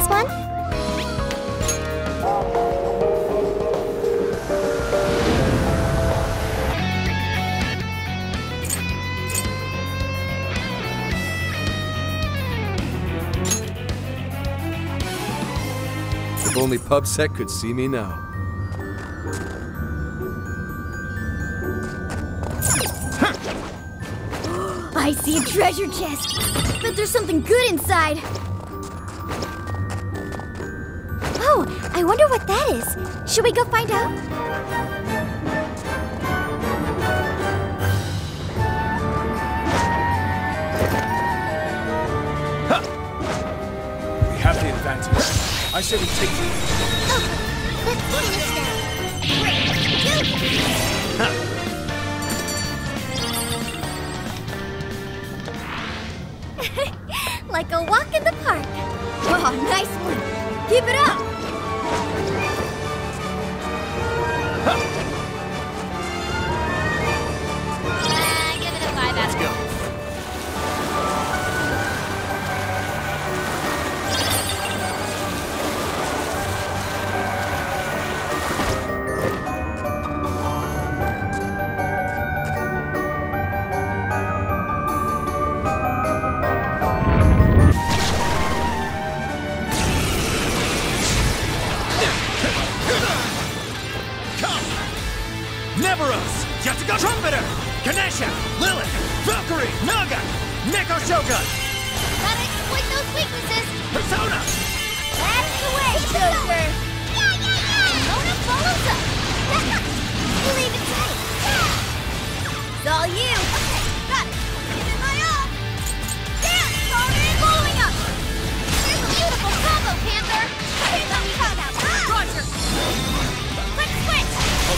this one? If only Pubsec could see me now. I see a treasure chest. but there's something good inside. I wonder what that is. Should we go find out? We have the advantage. I say we take it. Oh, let's finish that.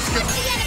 しか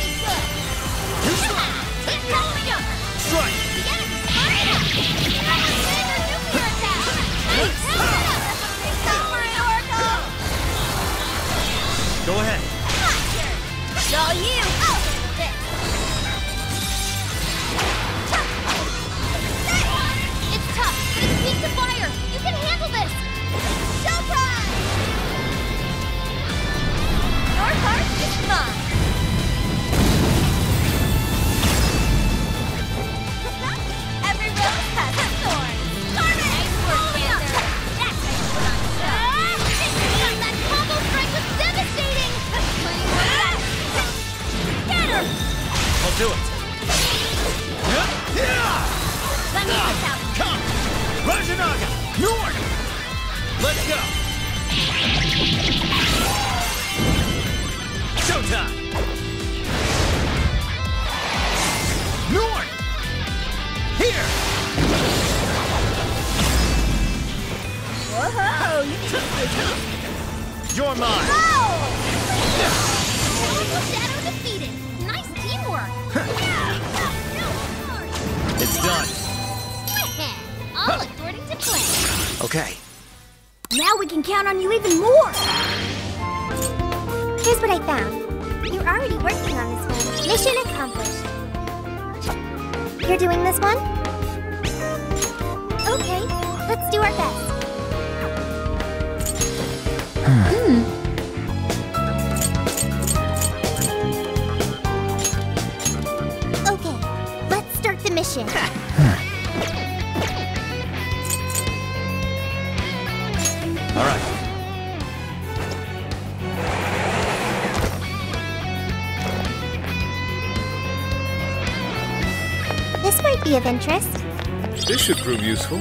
Come! Let's go! Showtime! Here! You took! You're mine! Oh, shadow defeated! Nice teamwork! It's done! Okay. Now we can count on you even more! Here's what I found. You're already working on this one. Mission accomplished. You're doing this one? Okay, let's do our best. Hmm. hmm. Okay, let's start the mission. be of interest. This should prove useful.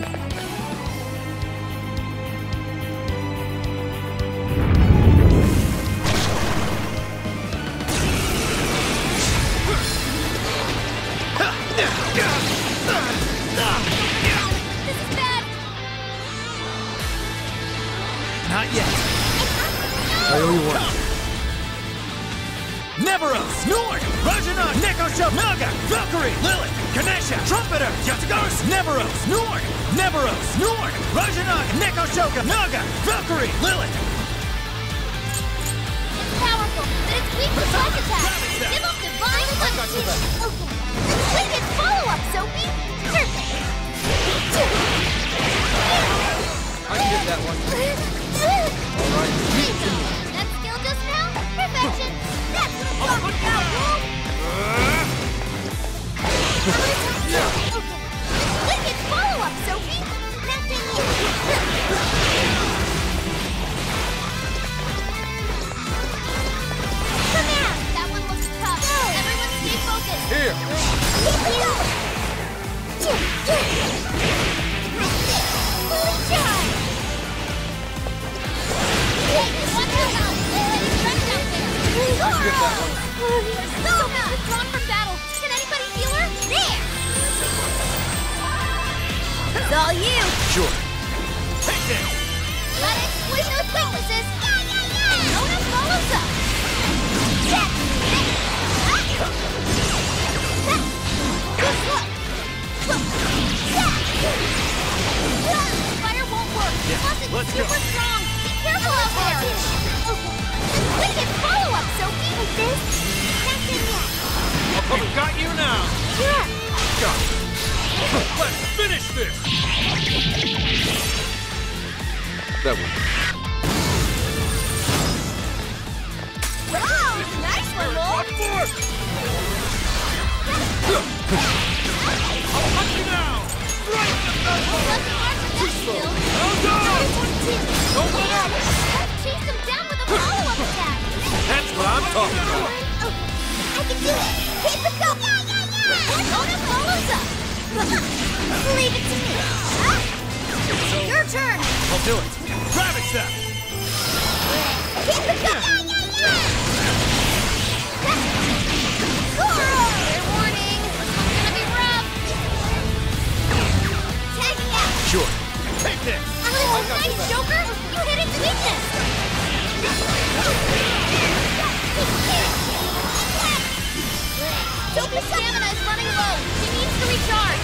Keep! It going. Yeah, yeah, yeah. Mona Tagging out. Sure. Take this! Oh, nice, Joker. You hit its weakness. Joker's stamina is running low. She needs to recharge.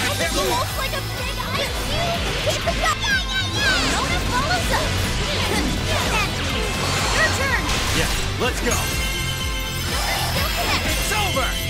I think he looks like a big ice cube. Keep it going. Yeah, yeah, yeah. Mona follows up. Your turn. Yeah, let's go! Joker still connects. It's over!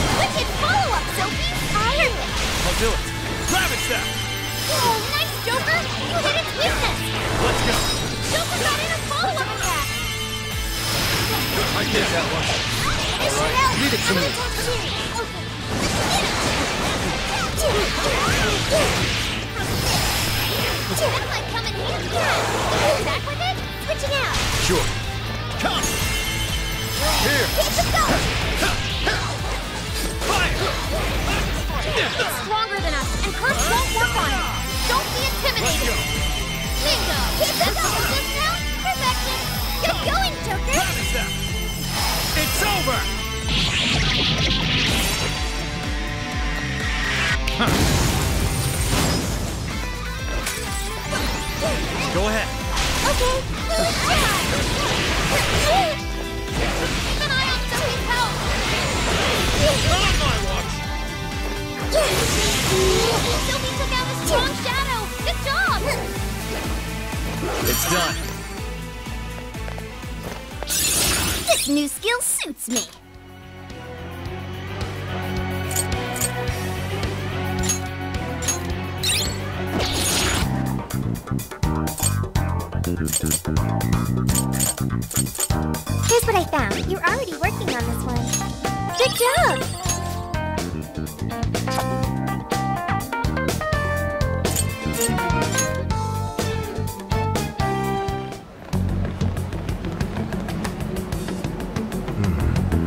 I'll. Wicked follow-up, Sophie. Iron Man. I'll do it. Rabbit step! Oh, nice, Joker. You hit its weakness. Let's go! Joker got in a follow-up attack. I get that one. Should help. leave it to me. gonna talk to you. That might come in handy. Back with it? Switching out. Sure. Come! Here! Keep it going. It's stronger than us, and curse won't work on it. Don't be intimidated. go! It's done. This new skill suits me. Here's what I found. You're already working on this one. Good job!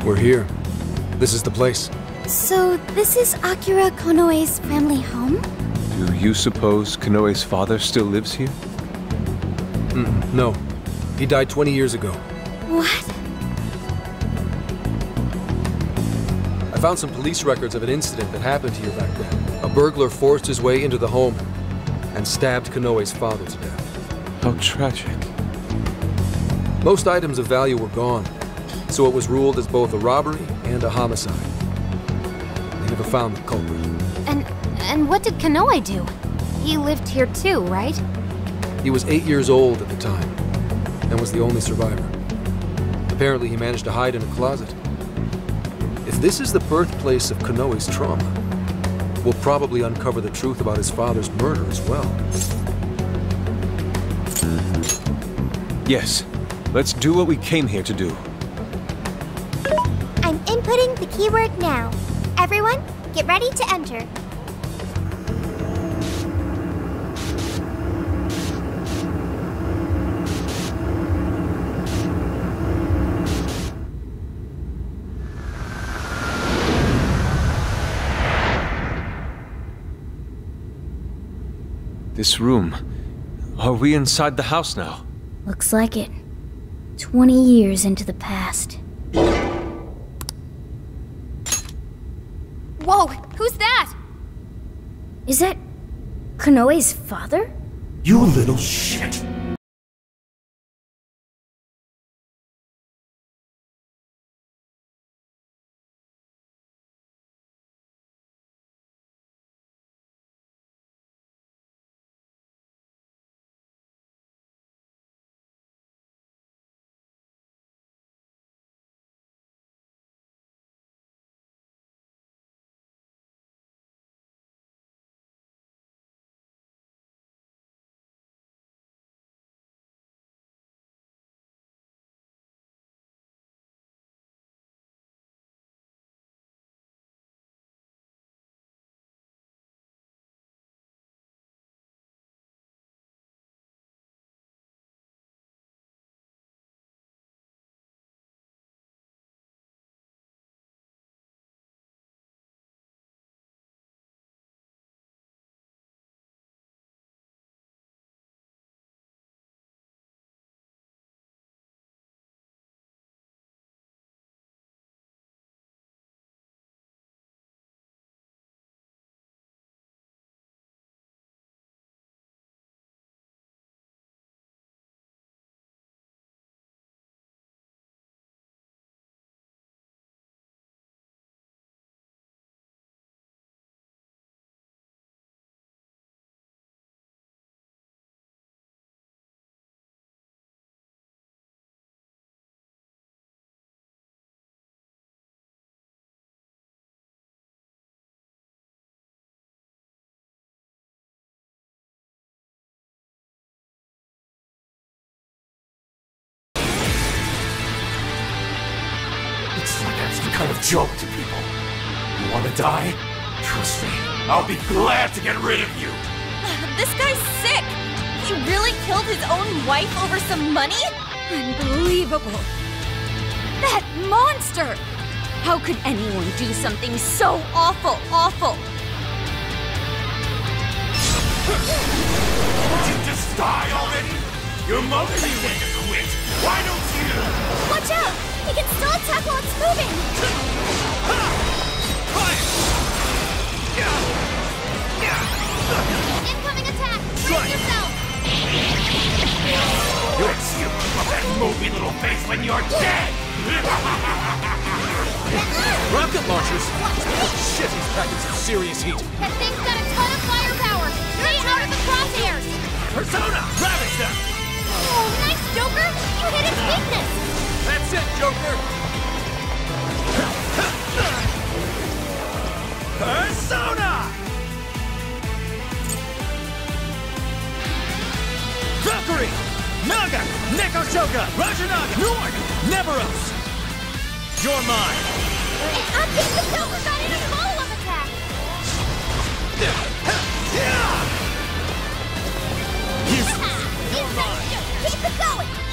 We're here. This is the place. So, this is Akira Konoe's family home? Do you suppose Konoe's father still lives here? Mm, no. He died 20 years ago. What? I found some police records of an incident that happened here back then. A burglar forced his way into the home and stabbed Konoe's father to death. How tragic. Most items of value were gone, so it was ruled as both a robbery and a homicide. They never found the culprit. And and what did Konoe do? He lived here too, right? He was eight years old at the time and was the only survivor. Apparently, he managed to hide in a closet. If this is the birthplace of Konoe's trauma, we'll probably uncover the truth about his father's murder as well. Yes. Let's do what we came here to do. I'm inputting the keyword now. Everyone, get ready to enter. This room. Are we inside the house now? Looks like it. 20 years into the past. Whoa, who's that? Is that Konoe's father? You little shit! Joke to people. You want to die? Trust me, I'll be glad to get rid of you. This guy's sick! He really killed his own wife over some money? Unbelievable! That monster! How could anyone do something so awful, awful? Won't you just die already? Your mother you want to quit. Why don't you? Watch out! He can still attack while it's moving! Incoming attack! Brace yourself! You'll see that mopey little face when you're dead! Rocket launchers? Shit, he's packing some serious heat. That thing's got a ton of firepower. Stay out of the crosshairs. Persona! Ravage them! Oh, nice, Joker! You hit its weakness! That's it, Joker! Persona! Valkyrie! Naga! Neko Shogun! Rajanaga! Norg! Nebiros! You're mine! I think the Joker got in a follow-up attack! Useless! You're mine! Keep it going!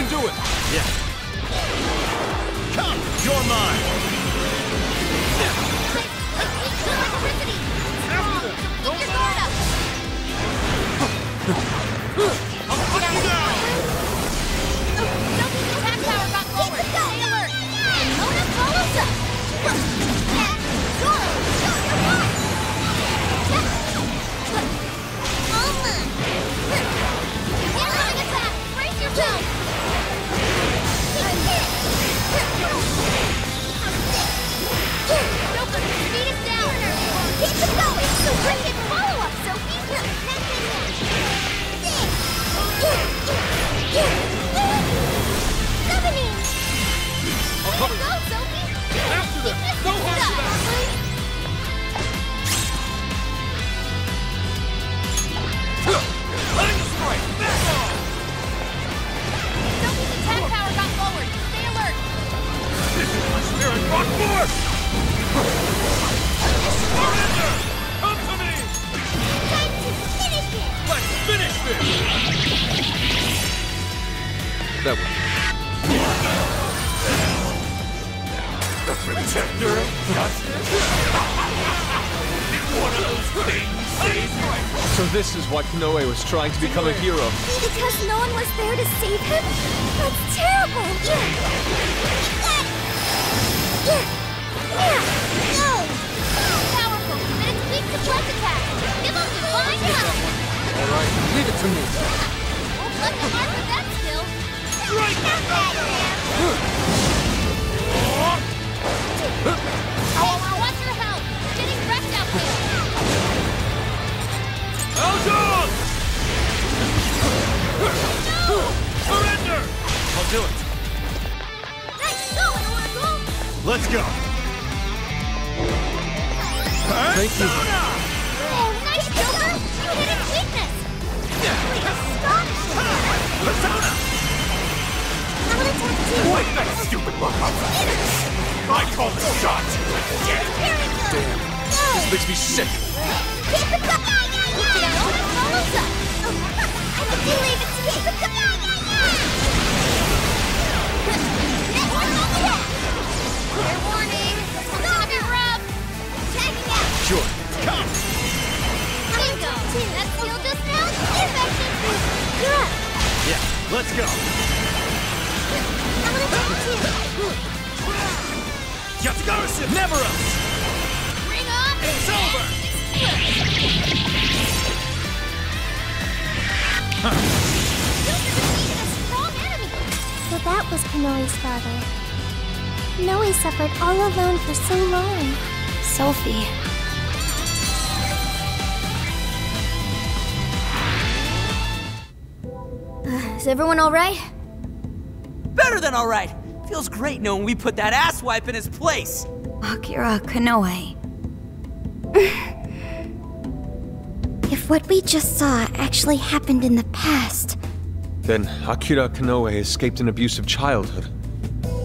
can do it! Yeah. Come! You're mine! Electricity! Strong! Keep your Wicked follow-up, Let's go, Sophie! After them! Go hard Cutting the strike! Back on! Sophie's attack power got lowered. Stay alert! This is my spirit! On board! Finish this! That one. Protector of justice? So this is why Konoe was trying to become a hero. Because no one was there to save him? That's terrible! Yeah! Yeah! Yeah! No! Oh. Powerful, but it's weak to plus attack! Give up the flying all right, leave it to me. Won't let him mark with that skill. Right back Oh, watch your health. Getting wrecked out there. Eljon! Surrender! I'll do it. Nice going, Oracle! Let's go. Thank you. Really astonishing! Persona! I'll attack too! Wait that stupid look. I call the shot. Very good! This makes me sick. Keep it up! Oh, I think you leave it to keep it up! Yeah, yeah, yeah! Fair warning. This one's gonna. Tagging out! Sure. Bingo. That skill just now? Effective! You're up! Yeah, let's go. I'm gonna attack too! Yatsugaru Nebiros! Bring on It's over! a strong. So that was Konoe's father. Noe suffered all alone for so long. Sophie. Is everyone alright? Better than alright. Feels great knowing we put that asswipe in his place. Akira Konoe. If what we just saw actually happened in the past, Then Akira Konoe escaped an abusive childhood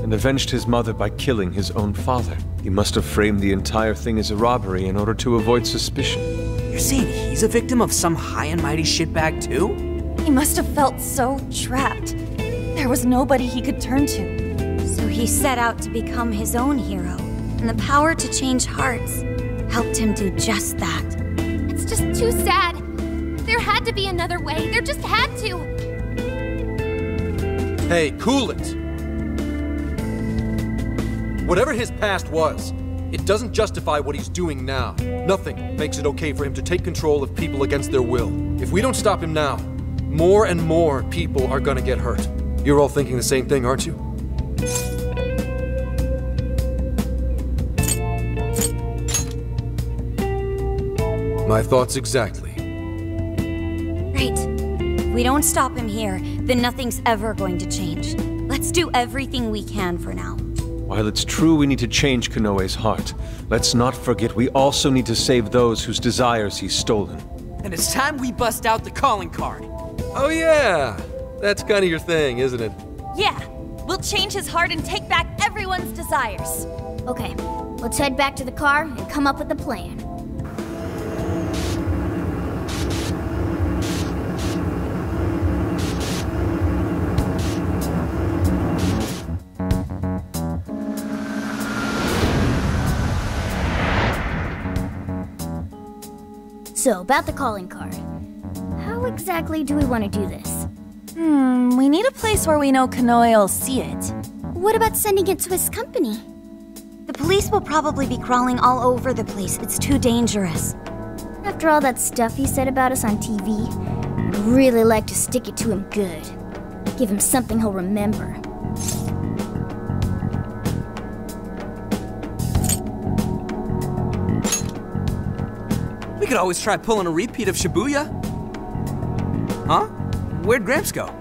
and avenged his mother by killing his own father. He must have framed the entire thing as a robbery in order to avoid suspicion. You're saying he's a victim of some high and mighty shitbag too? He must have felt so trapped. There was nobody he could turn to. So he set out to become his own hero, and the power to change hearts helped him do just that. It's just too sad. There had to be another way. There just had to. Hey, cool it. Whatever his past was, it doesn't justify what he's doing now. Nothing makes it okay for him to take control of people against their will. If we don't stop him now, more and more people are gonna get hurt. You're all thinking the same thing, aren't you? My thoughts exactly. Right. If we don't stop him here, then nothing's ever going to change. Let's do everything we can for now. While it's true we need to change Konoe's heart, let's not forget we also need to save those whose desires he's stolen. And it's time we bust out the calling card. Oh, yeah. That's kind of your thing, isn't it? Yeah, we'll change his heart and take back everyone's desires. Okay, let's head back to the car and come up with a plan. So, about the calling card. How exactly do we want to do this? Hmm, we need a place where we know Konoe will see it. What about sending it to his company? The police will probably be crawling all over the place. It's too dangerous. After all that stuff he said about us on TV, I'd really like to stick it to him good. Give him something he'll remember. We could always try pulling a repeat of Shibuya. Huh? Where'd Gramps go?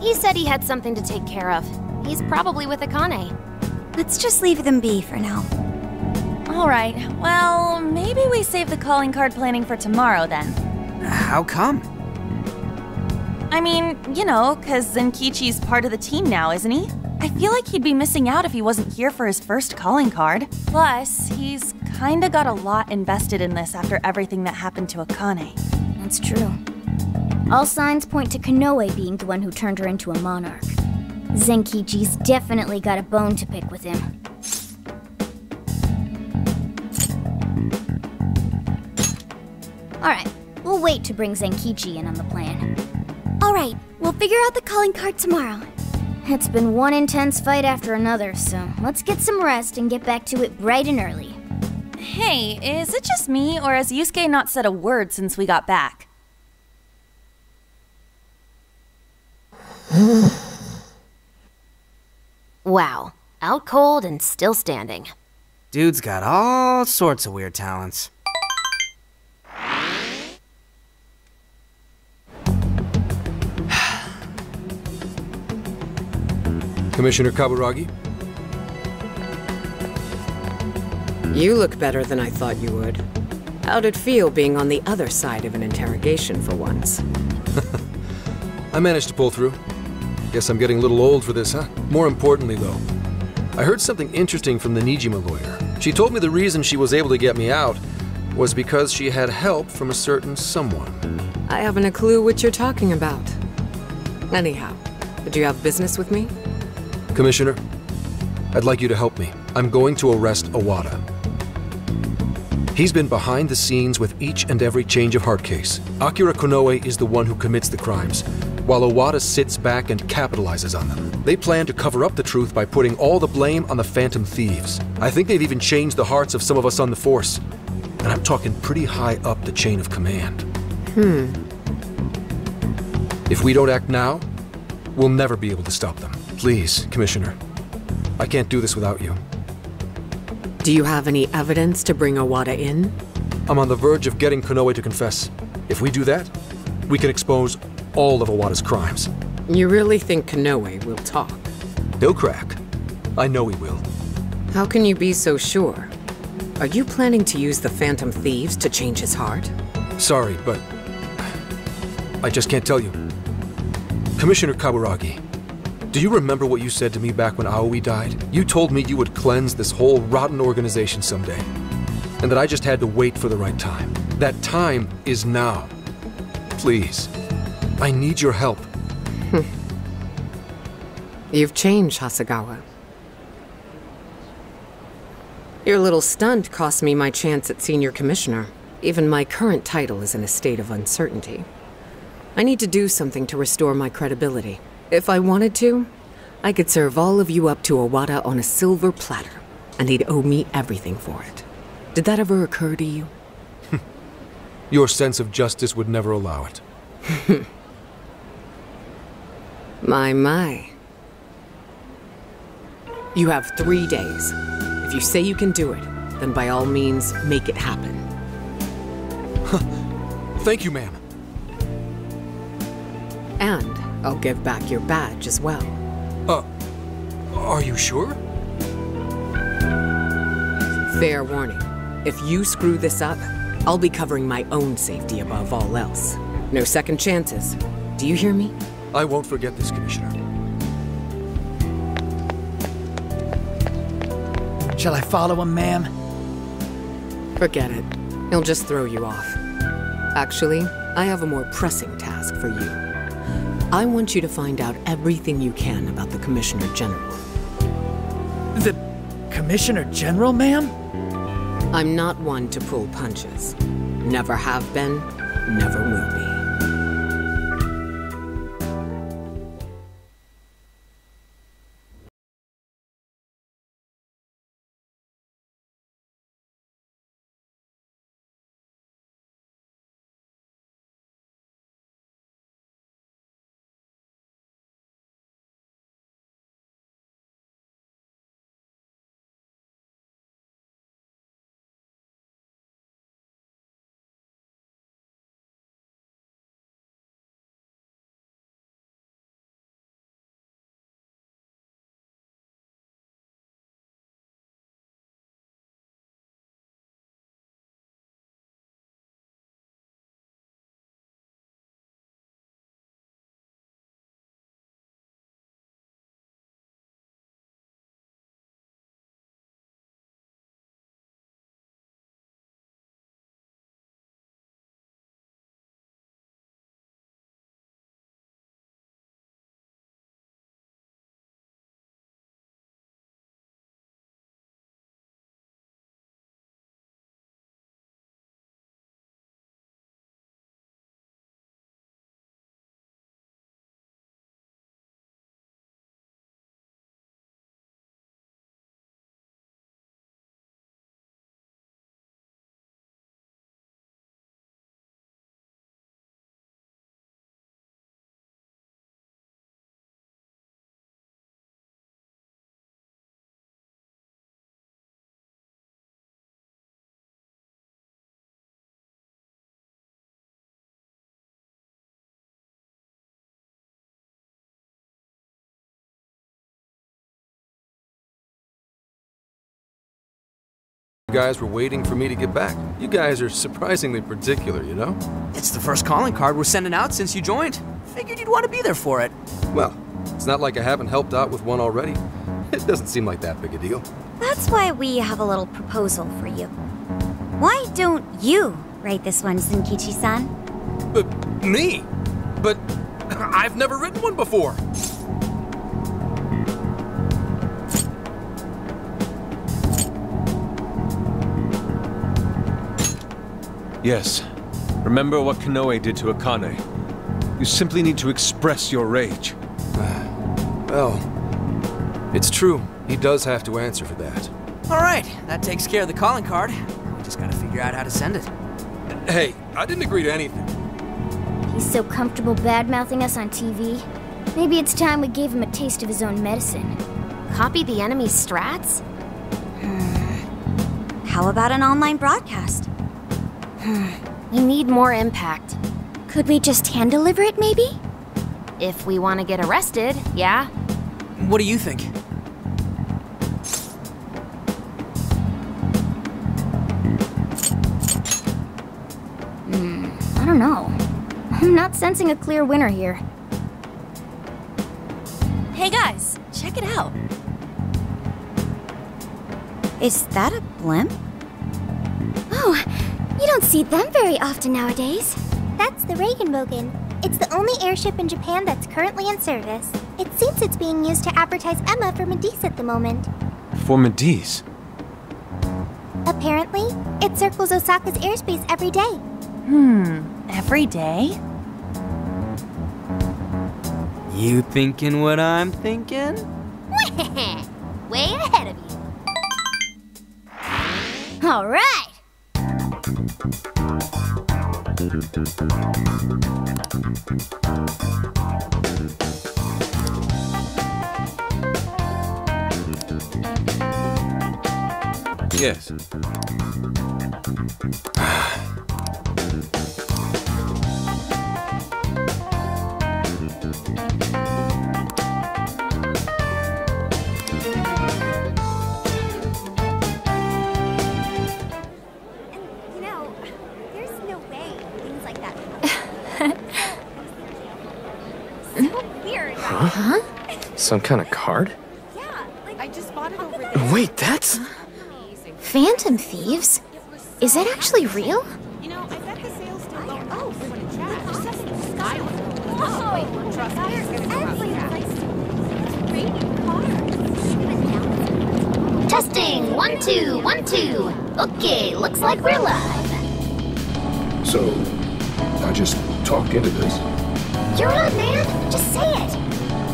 He said he had something to take care of. He's probably with Akane. Let's just leave them be for now. All right, well, maybe we save the calling card planning for tomorrow then. How come? I mean, you know, because Zenkichi's part of the team now, isn't he? I feel like he'd be missing out if he wasn't here for his first calling card. Plus, he's kinda got a lot invested in this after everything that happened to Akane. That's true. All signs point to Konoe being the one who turned her into a monarch. Zenkichi's definitely got a bone to pick with him. Alright, we'll wait to bring Zenkichi in on the plan. Alright, we'll figure out the calling card tomorrow. It's been one intense fight after another, so let's get some rest and get back to it bright and early. Hey, is it just me, or has Yusuke not said a word since we got back? Wow. Out cold and still standing. Dude's got all sorts of weird talents. Commissioner Kaburagi? You look better than I thought you would. How'd it feel being on the other side of an interrogation for once? I managed to pull through. Guess I'm getting a little old for this, huh? More importantly, though, I heard something interesting from the Niijima lawyer. She told me the reason she was able to get me out was because she had help from a certain someone. I haven't a clue what you're talking about. Anyhow, did you have business with me? Commissioner, I'd like you to help me. I'm going to arrest Awada. He's been behind the scenes with each and every change of heart case. Akira Konoe is the one who commits the crimes, while Awada sits back and capitalizes on them. They plan to cover up the truth by putting all the blame on the Phantom Thieves. I think they've even changed the hearts of some of us on the Force. And I'm talking pretty high up the chain of command. Hmm. If we don't act now, we'll never be able to stop them. Please, Commissioner. I can't do this without you. Do you have any evidence to bring Awada in? I'm on the verge of getting Konoe to confess. If we do that, we can expose all of Awada's crimes. You really think Konoe will talk? He'll crack. I know he will. How can you be so sure? Are you planning to use the Phantom Thieves to change his heart? Sorry, but I just can't tell you. Commissioner Kaburagi, do you remember what you said to me back when Aoi died? You told me you would cleanse this whole rotten organization someday, and that I just had to wait for the right time. That time is now. Please, I need your help. Hmm. You've changed, Hasegawa. Your little stunt cost me my chance at senior commissioner. Even my current title is in a state of uncertainty. I need to do something to restore my credibility. If I wanted to, I could serve all of you up to Awada on a silver platter, and he'd owe me everything for it. Did that ever occur to you? Your sense of justice would never allow it. My, my. You have three days. If you say you can do it, then by all means, make it happen. Thank you, ma'am. And I'll give back your badge as well. Uh, are you sure? Fair warning. If you screw this up, I'll be covering my own safety above all else. No second chances. Do you hear me? I won't forget this, Commissioner. Shall I follow him, ma'am? Forget it. He'll just throw you off. Actually, I have a more pressing task for you. I want you to find out everything you can about the Commissioner General. The Commissioner General, ma'am? I'm not one to pull punches. Never have been, never will be. Guys were waiting for me to get back. You guys are surprisingly particular, you know? It's the first calling card we're sending out since you joined. Figured you'd want to be there for it. Well, it's not like I haven't helped out with one already. It doesn't seem like that big a deal. That's why we have a little proposal for you. Why don't you write this one, Zenkichi-san? But me? But I've never written one before. Yes. Remember what Konoe did to Akane. You simply need to express your rage. Well, it's true. He does have to answer for that. All right, that takes care of the calling card. We just gotta figure out how to send it. Hey, I didn't agree to anything. He's so comfortable bad-mouthing us on TV. Maybe it's time we gave him a taste of his own medicine. Copy the enemy's strats? Hmm. How about an online broadcast? We need more impact. Could we just hand-deliver it, maybe? If we want to get arrested, yeah. What do you think? Hmm, I don't know. I'm not sensing a clear winner here. Hey guys, check it out. Is that a blimp? You don't see them very often nowadays. That's the Regenbogen. It's the only airship in Japan that's currently in service. It seems it's being used to advertise Emma for Madicce at the moment. For Madicce? Apparently, it circles Osaka's airspace every day. Hmm, every day? You thinking what I'm thinking? Way ahead of you. All right. Yes. Some kind of card? Yeah, like I just bought it over there. Wait, that's. Phantom thieves? Is that actually real? You know, I bet the sales still going. Oh, we want to chat. There's something Whoa! Wait, trust me. Testing! One, two, one, two. Okay, looks like we're live. So, I just talk into this. You're on, man! Just say it!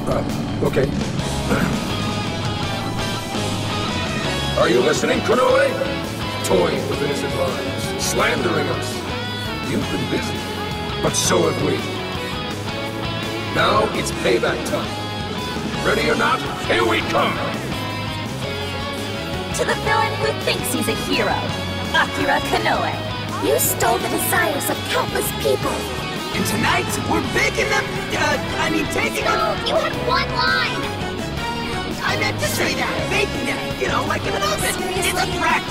Uh, okay. Are you listening, Konoe? Toying with innocent lives, slandering us. You've been busy, but so have we. Now it's payback time. Ready or not, here we come! To the villain who thinks he's a hero, Akira Konoe. You stole the desires of countless people. And tonight, we're making them, uh, I mean, taking them. You had one line! I meant to say that, making them, you know, like in an oven. It's a threat.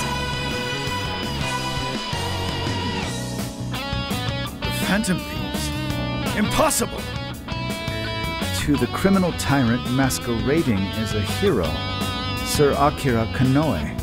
Phantom thieves? Impossible! To the criminal tyrant masquerading as a hero, Sir Akira Konoe.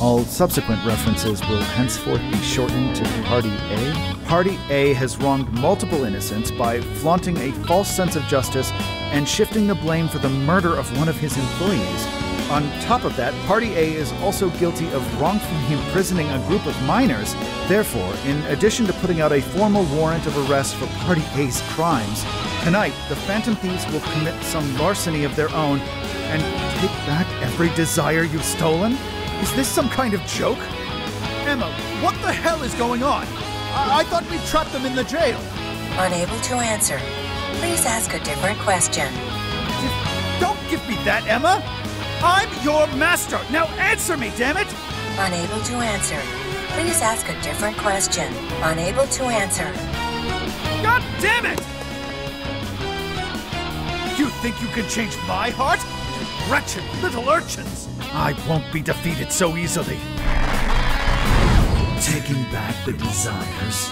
All subsequent references will henceforth be shortened to Party A. Party A has wronged multiple innocents by flaunting a false sense of justice and shifting the blame for the murder of one of his employees. On top of that, Party A is also guilty of wrongfully imprisoning a group of minors. Therefore, in addition to putting out a formal warrant of arrest for Party A's crimes, tonight the Phantom Thieves will commit some larceny of their own and take back every desire you've stolen? Is this some kind of joke? Emma, what the hell is going on? I, I thought we trapped them in the jail. Unable to answer. Please ask a different question. Don't give me that, Emma! I'm your master! Now answer me, damn it! Unable to answer. Please ask a different question. Unable to answer. God damn it! You think you can change my heart? You wretched little urchins! I won't be defeated so easily. Taking back the desires?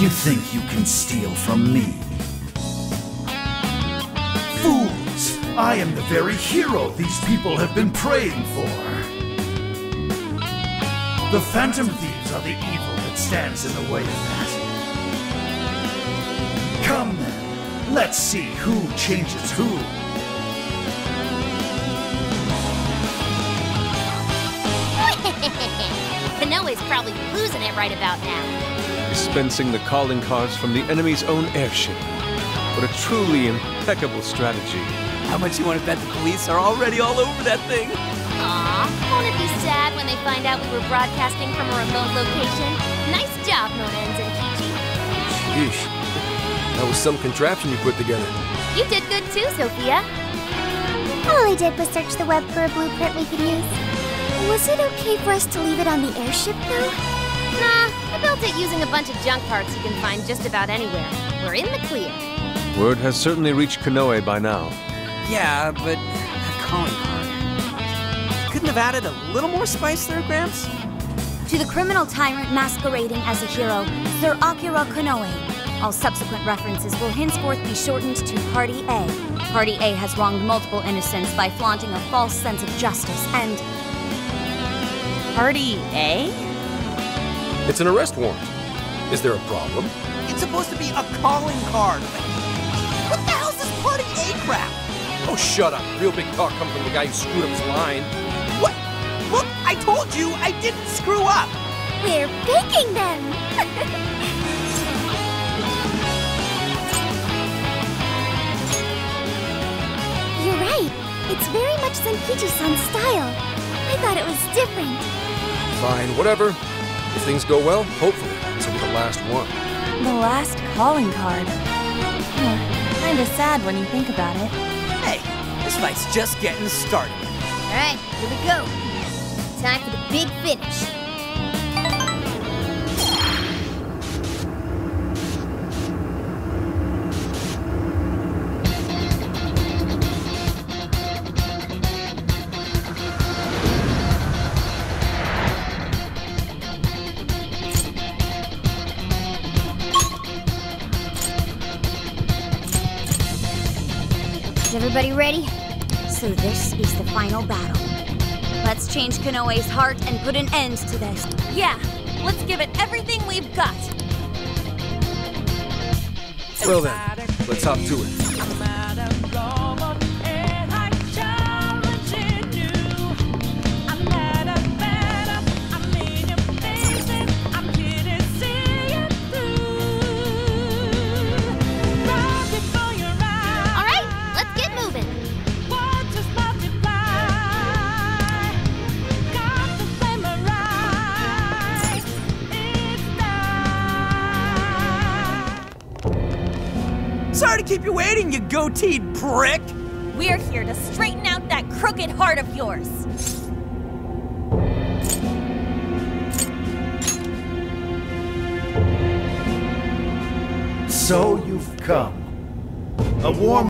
You think you can steal from me? Fools! I am the very hero these people have been praying for. The Phantom Thieves are the evil that stands in the way of that. Come then, let's see who changes who. Probably losing it right about now. Dispensing the calling cards from the enemy's own airship. What a truly impeccable strategy. How much you want to bet the police are already all over that thing? Aw, won't it be sad when they find out we were broadcasting from a remote location? Nice job, Mona and Zenkichi. Yeesh. That was some contraption you put together. You did good too, Sophia. All I did was search the web for a blueprint we could use. Was it okay for us to leave it on the airship, though? Nah, I built it using a bunch of junk parts you can find just about anywhere. We're in the clear. Word has certainly reached Konoe by now. Yeah, but that calling card. Couldn't have added a little more spice there, Gramps? To the criminal tyrant masquerading as a hero, Sir Akira Konoe. All subsequent references will henceforth be shortened to Party A. Party A has wronged multiple innocents by flaunting a false sense of justice and. Party A? It's an arrest warrant. Is there a problem? It's supposed to be a calling card. What the hell's this Party A crap? Oh, shut up. Real big talk coming from the guy who screwed up his line. What? Look, I told you I didn't screw up. We're baking them! You're right. It's very much Zenkichi-san's style. I thought it was different. Fine, whatever. If things go well, hopefully this will be the last one. The last calling card. Huh, Kinda sad when you think about it. Hey, this fight's just getting started. Alright, here we go. Time for the big finish. Everybody ready? So this is the final battle. Let's change Konoe's heart and put an end to this. Yeah, let's give it everything we've got. Well then, let's hop to it. To you waiting, you goateed prick. We're here to straighten out that crooked heart of yours. So you've come. A warm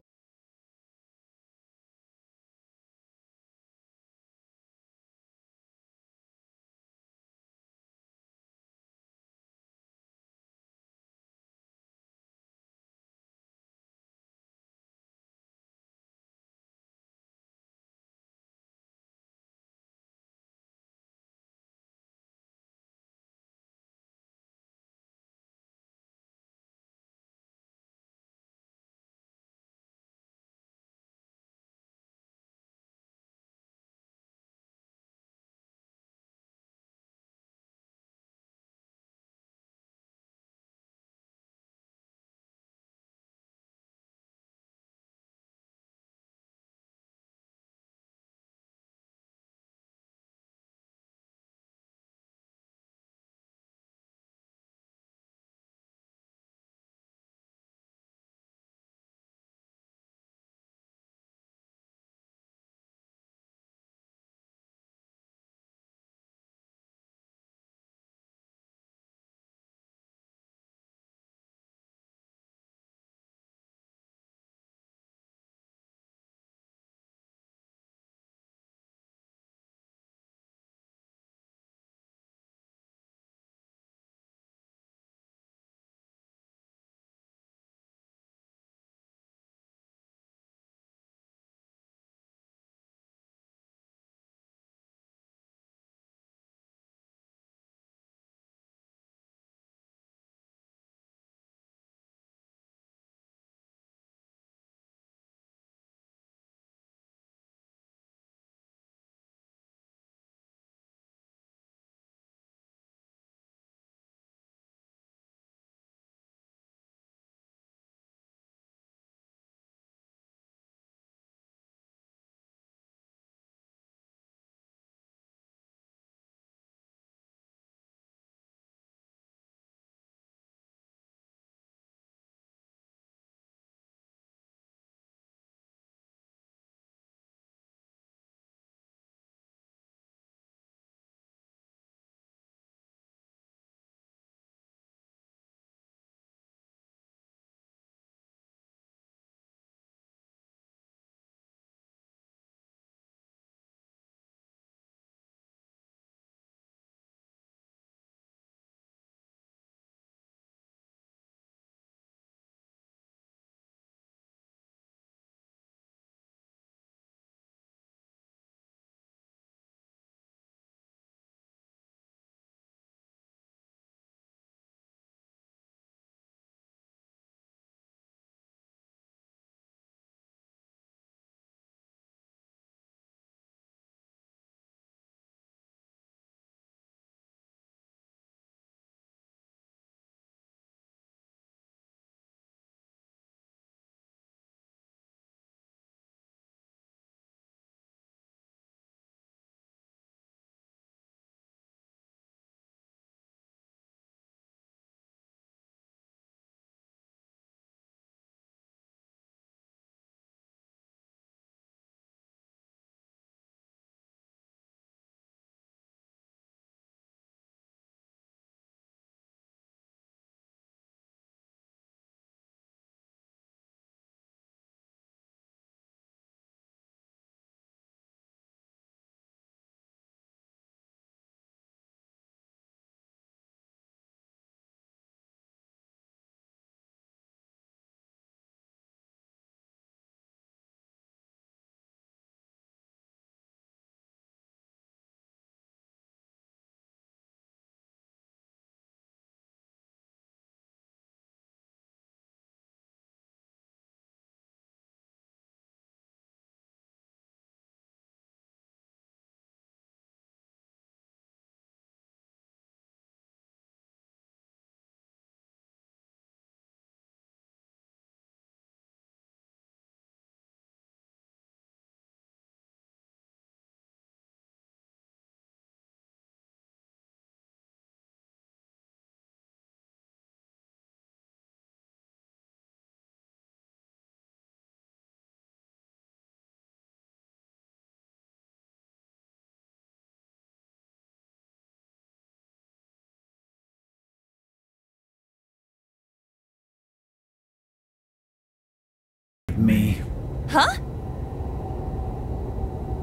Huh?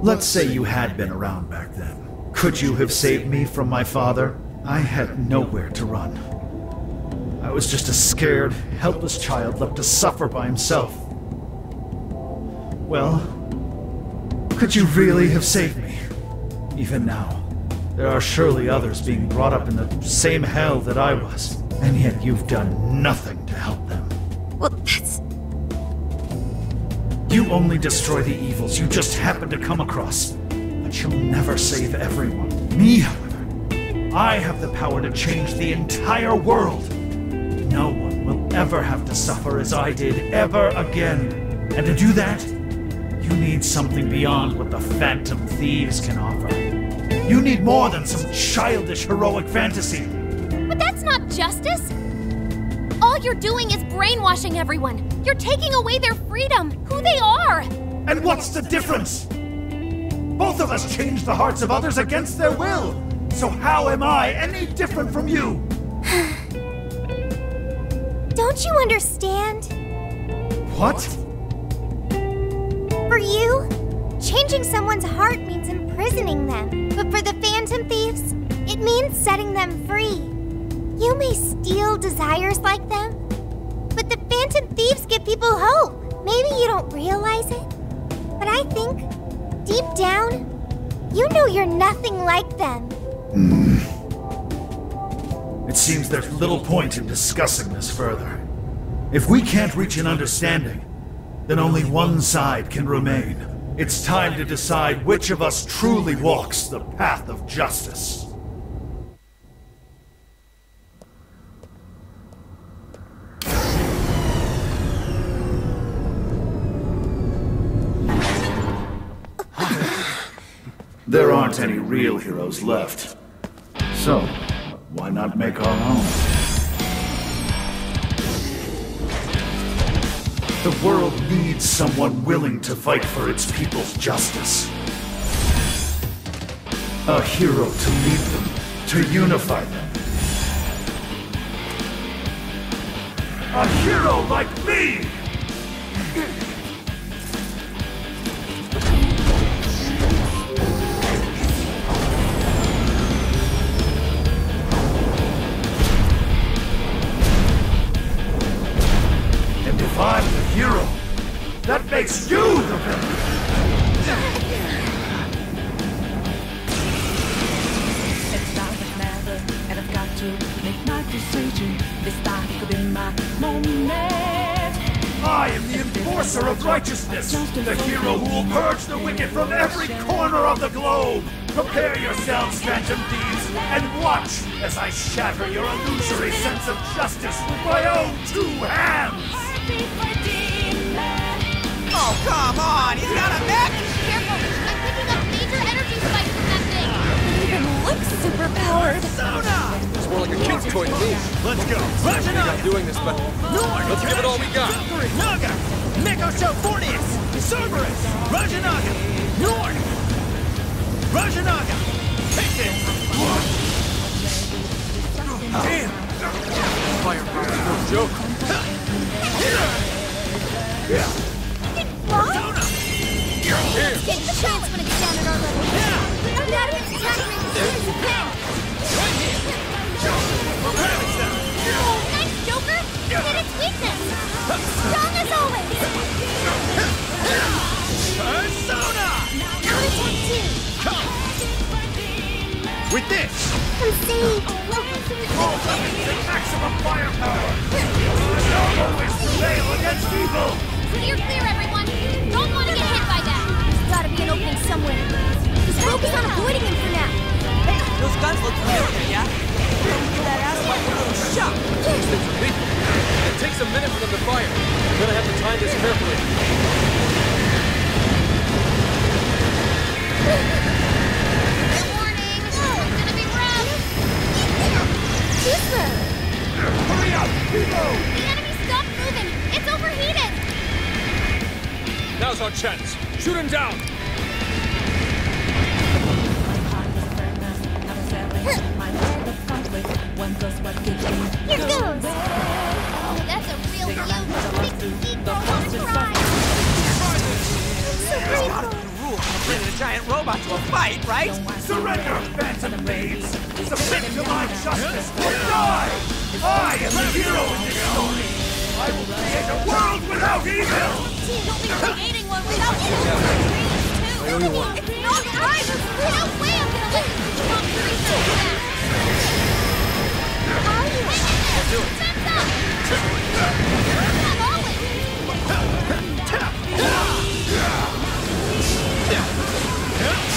Let's say you had been around back then. Could you have saved me from my father? I had nowhere to run. I was just a scared, helpless child left to suffer by himself. Well, could you really have saved me? Even now, there are surely others being brought up in the same hell that I was, and yet you've done nothing to help them. Well. You only destroy the evils you just happen to come across, but you'll never save everyone. Me, however, I have the power to change the entire world. No one will ever have to suffer as I did ever again. And to do that, you need something beyond what the Phantom Thieves can offer. You need more than some childish heroic fantasy. But that's not justice! All you're doing is brainwashing everyone. You're taking away their freedom, who they are! And what's the difference? Both of us change the hearts of others against their will. So how am I any different from you? Don't you understand? What? For you, changing someone's heart means imprisoning them. But for the Phantom Thieves, it means setting them free. You may steal desires like them, Phantom Thieves give people hope. Maybe you don't realize it, but I think, deep down, you know you're nothing like them. Hmm. It seems there's little point in discussing this further. If we can't reach an understanding, then only one side can remain. It's time to decide which of us truly walks the path of justice. There aren't any real heroes left. So, why not make our own? The world needs someone willing to fight for its people's justice. A hero to lead them, to unify them. A hero like me! Prepare yourselves, Phantom Thieves, and watch as I shatter your illusory sense of justice with my own two hands. Oh, come on! He's got a mech! Careful! I'm picking up major energy spikes from that thing! It even looks super powered. It's more like a kid's toy to me. Let's go! Maybe I'm doing this, but let's give it all we got. Valkyrie, Naga, Nekosho Fortius, Cerberus, Raja Naga, Nord, Raja Naga, take this! Damn! Firepower's no joke. Here! The chance when it's down at our level! Here's the pen! Oh, nice, Joker! Strong With this! I'm saved! All weapons at maximum firepower! I'll always prevail against evil! Clear, clear, everyone! Don't want to get hit by that! There's gotta be an opening somewhere. Just focus on avoiding him for now. Hey, those guns look familiar, yeah? Give that ass like a little shock. These things lethal. It takes a minute for them to fire. We're gonna have to time this carefully. Chisler! Hurry up! Reload! The enemy stopped moving! It's overheated! Now's our chance. Shoot him down. Here goes! That's a real view! Makes me eat more to try! robot to a fight, right? Surrender, phantom thieves! Submit to my justice or die! I am the hero in this story! I will create a world without evil! Don't be creating one without evil. I owe you one. It's not right. There's no way I'm gonna let you stop Teresa do that. Are you? I'll do it. It's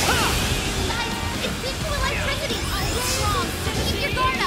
due to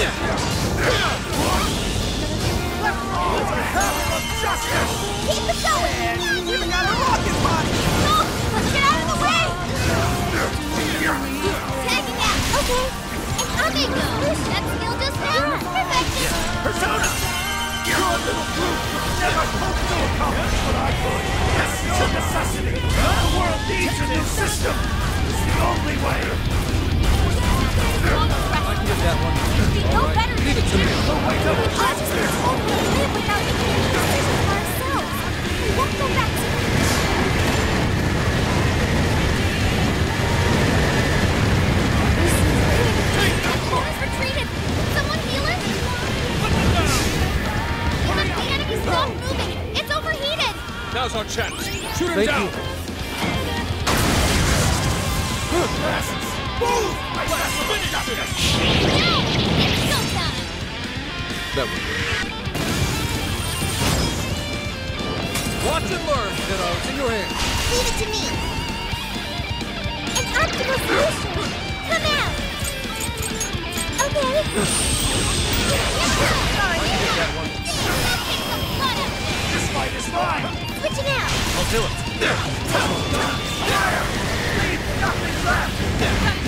Keep it going! Even got a rocket body! No! Let's get out of the way! Tagging out! Okay. And amigo! That skill just! Persona! Your little group never hoped to accomplish what I could! That's no necessity! The world needs a new system! It's the only way! Get that one. We know better Leave it to me. I just been told we can live without making any decisions for ourselves. We won't go back to retreated. Someone heal it? Even the enemy stopped moving. It's overheated. Now's our chance. Shoot him down. you. Move! I finish No! It's showtime. That one. Watch and learn, Kiddo, it's in your hands. Leave it to me. An optimal solution. Come out. Okay. That one. This fight is mine! Switching out. I'll do it. Look out! Hammer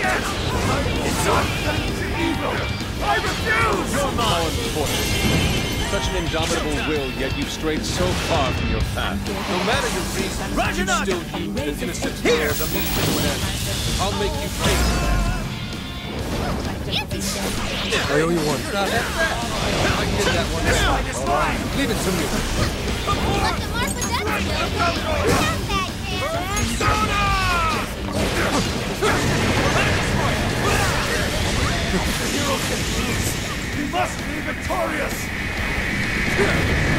It's not evil! I refuse! You're unfortunate. Such an indomitable will, yet you've strayed so far from your path. No matter your reason, Roger you still use an innocent here. The means to an end. I'll make you pay for that. I owe you one. You're not half bad. I can get that one. This fight! Leave it to me. Left a mark with that skill. Persona! Heroes can lose! We must be victorious! Work!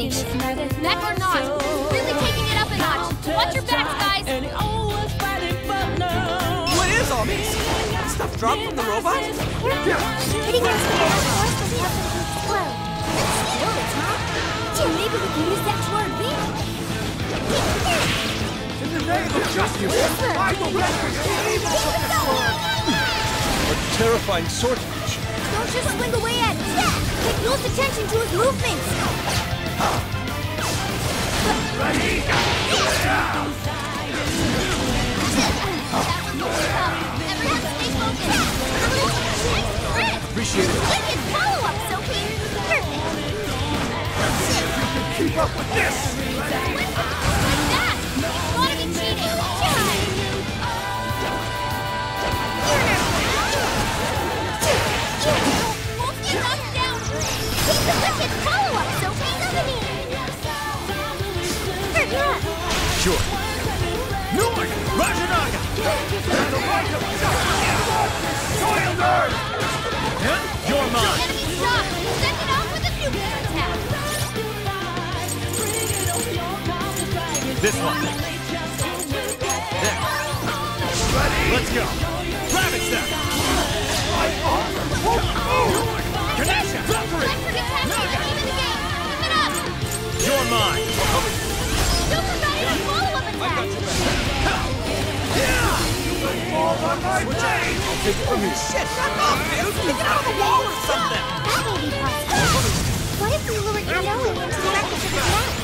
His This one. There. Let's go. Ravage them! Ganesha! Valkyrie! Naga! You're mine! Forget a follow-up! I'll take it from here. Shit, fuck off, dude! Stick it on the wall or something! That may be possible. What if we lure Konoe into the wreckage of map?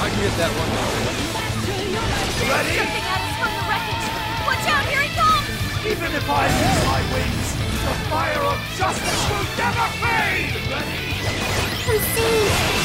I can get that one. Ready? Something the! Watch out, here he comes! Even if I lose my wings, the fire of justice will never fade! Proceed.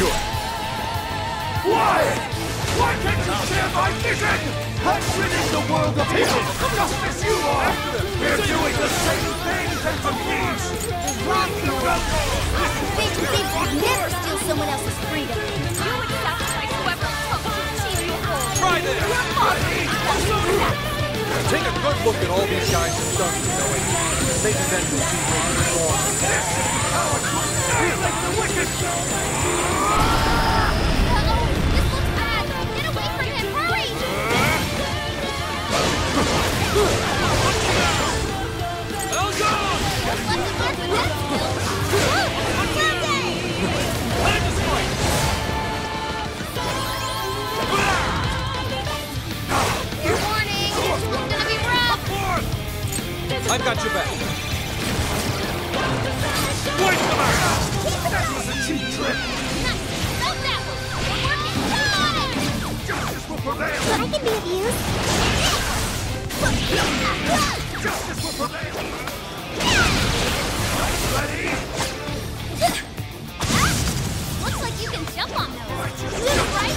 Sure. Why? Why can't you share my vision? I'm ridding the world of evil, just as you are! We're doing the same thing, Phantom Thieves! Rock the welcome! Major Thieves would never steal someone else's freedom! You would sacrifice whoever comes to achieve your goal! Try this! Take a good look at all these guys who've done you know it. Maybe then you'll see where you belong. Annihilate the wicked! Uh-oh! This looks bad! I've got your back. That was a cheap trick! Nice! Stop that one! We're working! Got! Justice will prevail! I can be of use. Justice will prevail! Ready? Looks like you can jump on those. Right,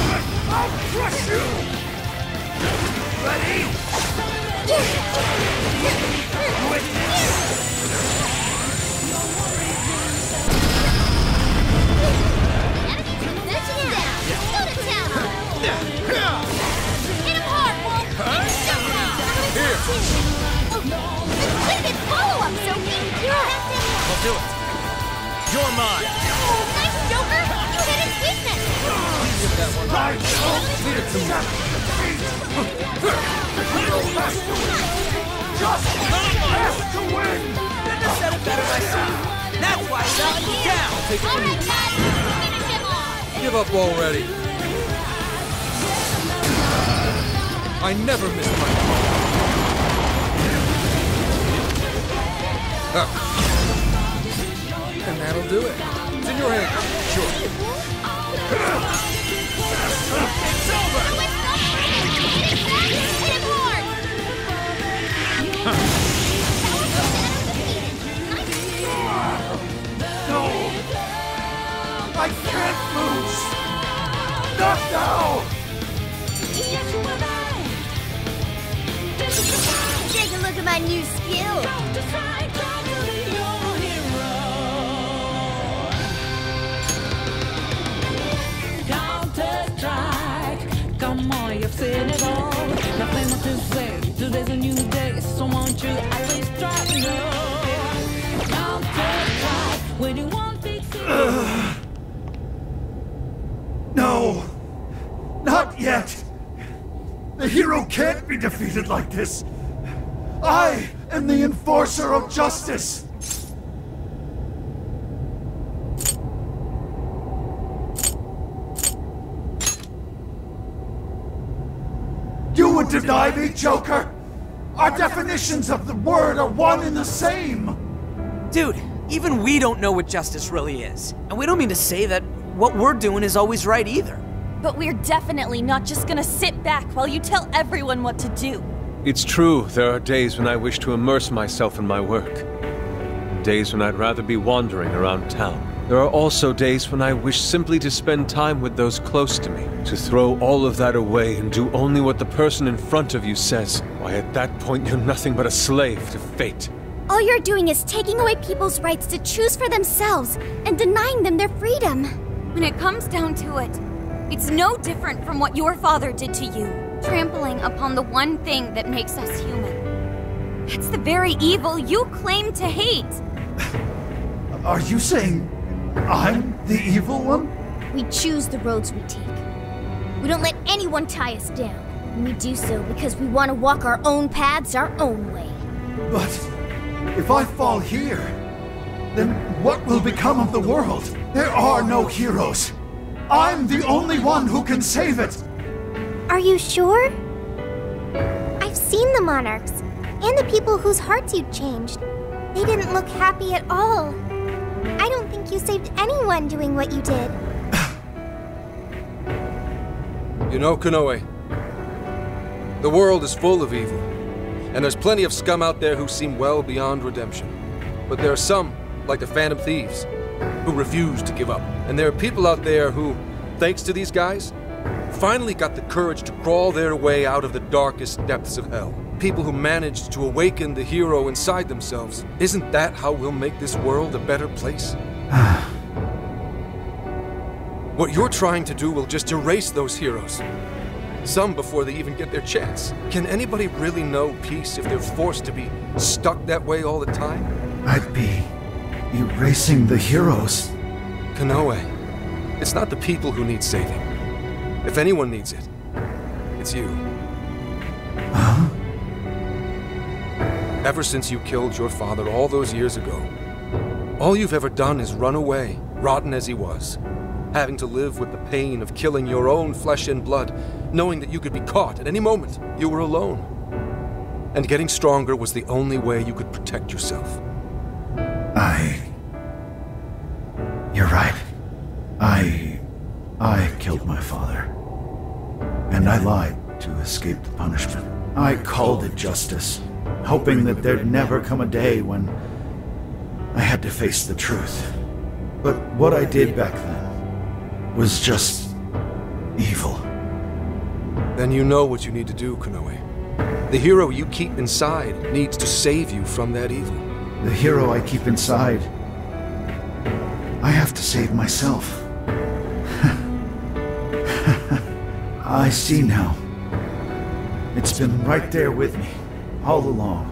I'll crush you! Ready? Hit him hard. Here. This wicked follow-up, Sophie. I'll do it. You're mine. Get that one. Leave it to me. Just to win! Couldn't have it better myself. That's why out and down. Take from right, guys. Give up already. I never missed my Ah. And that'll do it. It's in your hands. Sure. I can't lose! Not now! Take a look at my new skill. It all. Nothing to say. Today's a new day, so won't you at least try. When you want No! Not yet! The hero can't be defeated like this! I am the enforcer of justice! You would deny me, Joker? Our definitions of the word are one and the same! Dude, even we don't know what justice really is. And we don't mean to say that what we're doing is always right either. But we're definitely not just gonna sit back while you tell everyone what to do. It's true, there are days when I wish to immerse myself in my work. Days when I'd rather be wandering around town. There are also days when I wish simply to spend time with those close to me, to throw all of that away and do only what the person in front of you says. Why, at that point, you're nothing but a slave to fate. All you're doing is taking away people's rights to choose for themselves and denying them their freedom. When it comes down to it, it's no different from what your father did to you, trampling upon the one thing that makes us human. It's the very evil you claim to hate. Are you saying I'm the evil one? We choose the roads we take. We don't let anyone tie us down. And we do so because we want to walk our own paths our own way. But if I fall here, then what will become of the world? There are no heroes. I'm the only one who can save it. Are you sure? I've seen the monarchs and the people whose hearts you changed. They didn't look happy at all. I don't think you saved anyone doing what you did. You know, Konoe, the world is full of evil, and there's plenty of scum out there who seem well beyond redemption. But there are some, like the Phantom Thieves, who refuse to give up. And there are people out there who, thanks to these guys, finally got the courage to crawl their way out of the darkest depths of hell. People who managed to awaken the hero inside themselves. Isn't that how we'll make this world a better place? What you're trying to do will just erase those heroes. Some before they even get their chance. Can anybody really know peace if they're forced to be stuck that way all the time? I'd be erasing the heroes. Konoe, it's not the people who need saving. If anyone needs it, it's you. Huh? Ever since you killed your father all those years ago, all you've ever done is run away, rotten as he was, having to live with the pain of killing your own flesh and blood, knowing that you could be caught at any moment. You were alone. And getting stronger was the only way you could protect yourself. I. You're right. I. I killed my father. And I lied to escape the punishment. I called it justice, hoping that there'd never come a day when I had to face the truth. But what I did back then was just evil. Then you know what you need to do, Konoe. The hero you keep inside needs to save you from that evil. The hero I keep inside. I have to save myself. I see now. It's been right there with me, all along.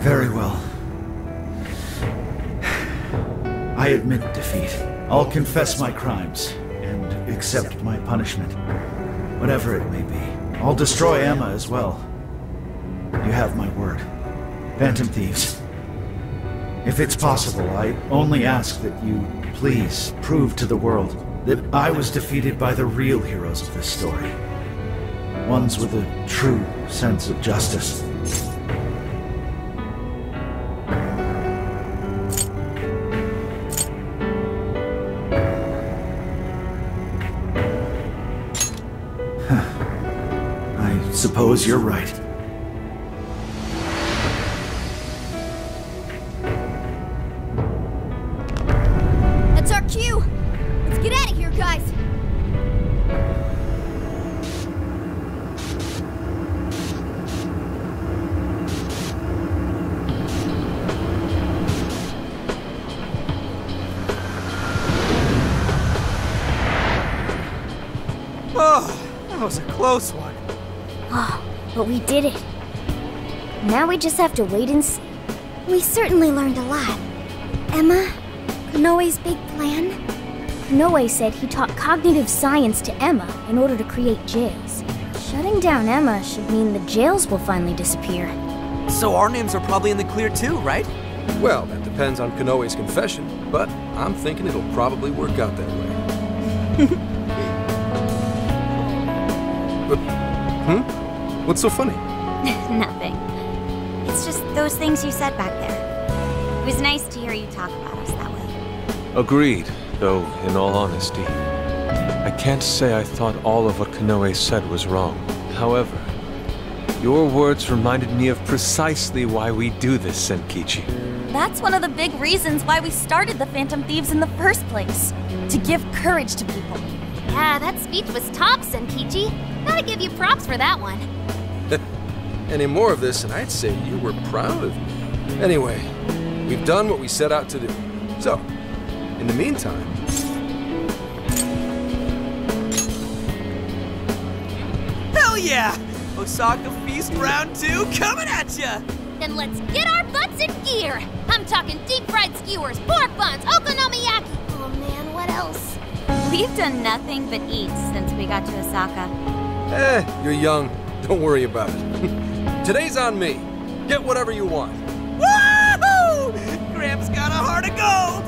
Very well. I admit defeat. I'll confess my crimes, and accept my punishment. Whatever it may be. I'll destroy Emma as well. You have my word. Phantom Thieves. If it's possible, I only ask that you please prove to the world that I was defeated by the real heroes of this story. Ones with a true sense of justice. I suppose you're right. Just have to wait and see. We certainly learned a lot. Emma, Konoe's big plan? Konoe said he taught cognitive science to Emma in order to create jails. Shutting down Emma should mean the jails will finally disappear. So our names are probably in the clear too, right? Well, that depends on Konoe's confession, but I'm thinking it'll probably work out that way. but, hmm? What's so funny? Nothing. It's just those things you said back there. It was nice to hear you talk about us that way. Agreed, though, in all honesty, I can't say I thought all of what Konoe said was wrong. However, your words reminded me of precisely why we do this, Zenkichi. That's one of the big reasons why we started the Phantom Thieves in the first place. To give courage to people. Yeah, that speech was top, Zenkichi. Gotta give you props for that one. Any more of this, and I'd say you were proud of me. Anyway, we've done what we set out to do. So, in the meantime, Hell yeah! Osaka Feast Round 2 coming at ya! Then let's get our butts in gear. I'm talking deep fried skewers, pork buns, okonomiyaki. Oh man, what else? We've done nothing but eat since we got to Osaka. eh, you're young. Don't worry about it. Today's on me. Get whatever you want. Woohoo! Gramps got a heart of gold!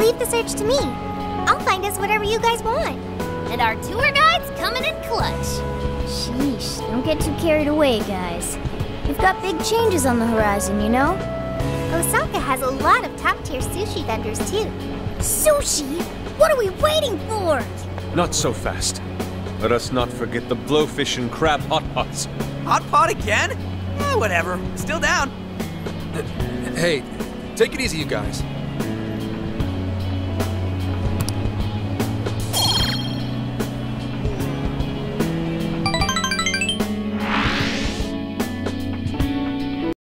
Leave the search to me. I'll find us whatever you guys want. And our tour guide's coming in clutch. Sheesh, don't get too carried away, guys. We've got big changes on the horizon, you know? Osaka has a lot of top tier sushi vendors, too. Sushi? What are we waiting for? Not so fast. Let us not forget the blowfish and crab hot pots. Hot pot again? Eh, whatever. Still down. Hey, take it easy, you guys.